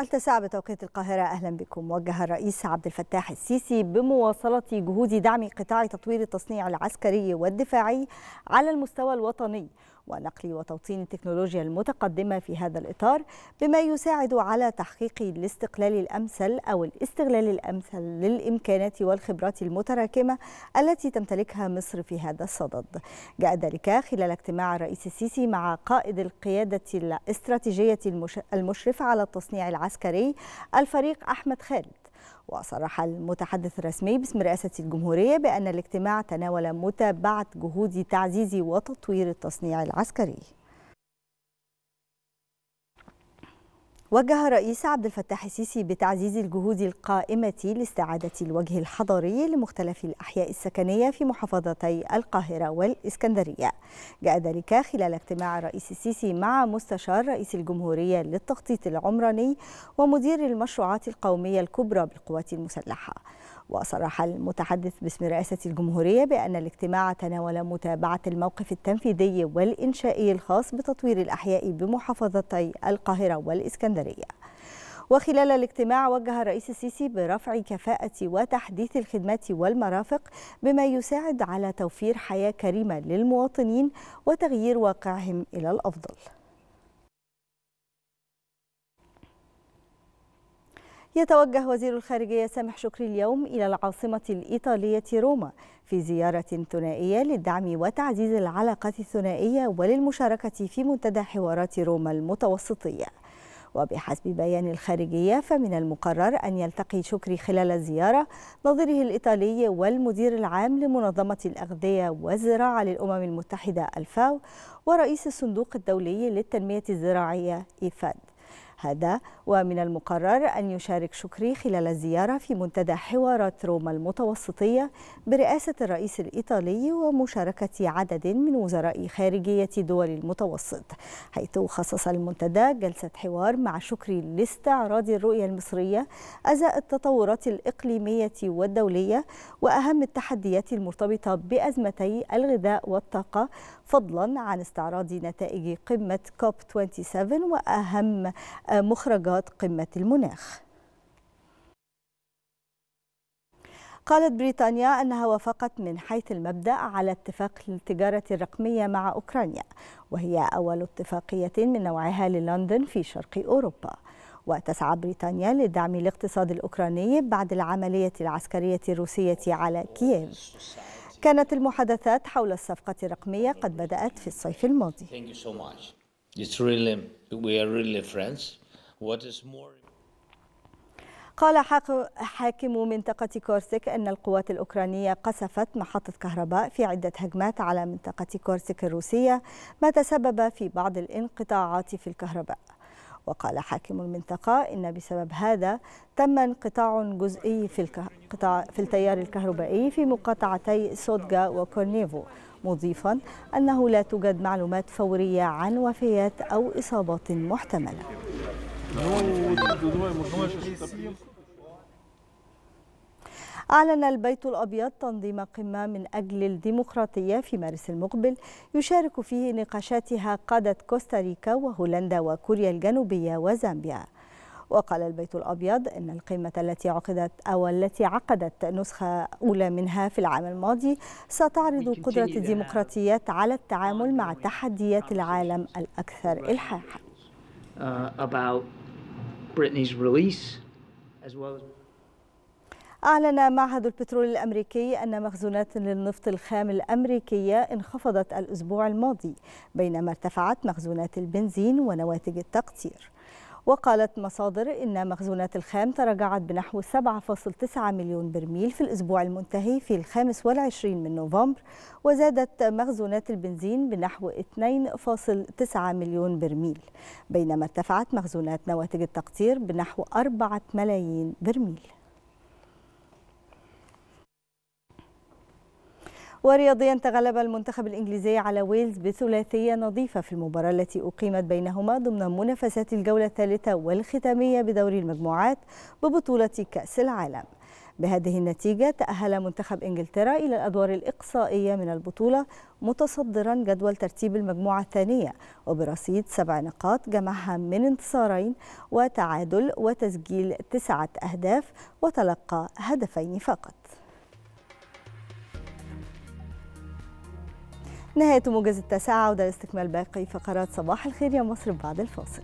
التاسعة بتوقيت القاهرة. أهلا بكم. وجه الرئيس عبد الفتاح السيسي بمواصلة جهود دعم قطاع تطوير التصنيع العسكري والدفاعي على المستوى الوطني. ونقل وتوطين التكنولوجيا المتقدمة في هذا الإطار بما يساعد على تحقيق الاستقلال الأمثل أو الاستغلال الأمثل للإمكانات والخبرات المتراكمة التي تمتلكها مصر في هذا الصدد. جاء ذلك خلال اجتماع الرئيس السيسي مع قائد القيادة الاستراتيجية المشرف على التصنيع العسكري الفريق أحمد خالد وصرح المتحدث الرسمي باسم رئاسة الجمهورية بأن الاجتماع تناول متابعة جهود تعزيز وتطوير التصنيع العسكري. وجه الرئيس عبد الفتاح السيسي بتعزيز الجهود القائمة لاستعادة الوجه الحضاري لمختلف الأحياء السكنية في محافظتي القاهرة والإسكندرية. جاء ذلك خلال اجتماع الرئيس السيسي مع مستشار رئيس الجمهورية للتخطيط العمراني ومدير المشروعات القومية الكبرى بالقوات المسلحة. وصرح المتحدث باسم رئاسة الجمهورية بأن الاجتماع تناول متابعة الموقف التنفيذي والإنشائي الخاص بتطوير الأحياء بمحافظتي القاهرة والإسكندرية. وخلال الاجتماع وجه الرئيس السيسي برفع كفاءة وتحديث الخدمات والمرافق بما يساعد على توفير حياة كريمة للمواطنين وتغيير واقعهم إلى الأفضل. يتوجه وزير الخارجية سامح شكري اليوم إلى العاصمة الإيطالية روما في زيارة ثنائية للدعم وتعزيز العلاقات الثنائية وللمشاركة في منتدى حوارات روما المتوسطية. وبحسب بيان الخارجية فمن المقرر أن يلتقي شكري خلال الزيارة نظيره الإيطالي والمدير العام لمنظمة الأغذية والزراعة للأمم المتحدة الفاو ورئيس الصندوق الدولي للتنمية الزراعية إيفاد. هذا ومن المقرر أن يشارك شكري خلال الزيارة في منتدى حوارات روما المتوسطية برئاسة الرئيس الإيطالي ومشاركة عدد من وزراء خارجية دول المتوسط حيث خصص المنتدى جلسة حوار مع شكري لاستعراض الرؤية المصرية أزاء التطورات الإقليمية والدولية وأهم التحديات المرتبطة بأزمتي الغذاء والطاقة فضلا عن استعراض نتائج قمة كوب 27 وأهم مخرجات قمة المناخ. قالت بريطانيا أنها وافقت من حيث المبدأ على اتفاق التجارة الرقمية مع أوكرانيا وهي أول اتفاقية من نوعها للندن في شرق أوروبا. وتسعى بريطانيا لدعم الاقتصاد الأوكراني بعد العملية العسكرية الروسية على كييف. كانت المحادثات حول الصفقة الرقمية قد بدأت في الصيف الماضي. قال حاكم منطقة كورسك أن القوات الأوكرانية قصفت محطة كهرباء في عدة هجمات على منطقة كورسك الروسية ما تسبب في بعض الانقطاعات في الكهرباء. وقال حاكم المنطقة إن بسبب هذا تم انقطاع جزئي في, القطاع في التيار الكهربائي في مقاطعتي سودجا وكورنيفو مضيفا أنه لا توجد معلومات فورية عن وفيات أو إصابات محتملة. أعلن البيت الأبيض تنظيم قمة من أجل الديمقراطية في مارس المقبل يشارك فيه نقاشاتها قادة كوستاريكا وهولندا وكوريا الجنوبية وزامبيا وقال البيت الأبيض أن القمة التي عقدت أو التي عقدت نسخة أولى منها في العام الماضي ستعرض قدرة الديمقراطيات على التعامل مع تحديات العالم الأكثر إلحاحا. أعلن معهد البترول الأمريكي أن مخزونات للنفط الخام الأمريكية انخفضت الأسبوع الماضي بينما ارتفعت مخزونات البنزين ونواتج التقطير. وقالت مصادر إن مخزونات الخام تراجعت بنحو 7.9 مليون برميل في الأسبوع المنتهي في الخامس والعشرين من نوفمبر وزادت مخزونات البنزين بنحو 2.9 مليون برميل بينما ارتفعت مخزونات نواتج التقطير بنحو 4 ملايين برميل. ورياضيا تغلب المنتخب الإنجليزي على ويلز بثلاثية نظيفة في المباراة التي أقيمت بينهما ضمن منافسات الجولة الثالثة والختامية بدوري المجموعات ببطولة كأس العالم. بهذه النتيجة تأهل منتخب إنجلترا إلى الأدوار الإقصائية من البطولة متصدرا جدول ترتيب المجموعة الثانية وبرصيد سبع نقاط جمعها من انتصارين وتعادل وتسجيل تسعة أهداف وتلقى هدفين فقط. نهاية موجز التاسعة عودة لاستكمال باقي فقرات صباح الخير يا مصر بعد الفاصل.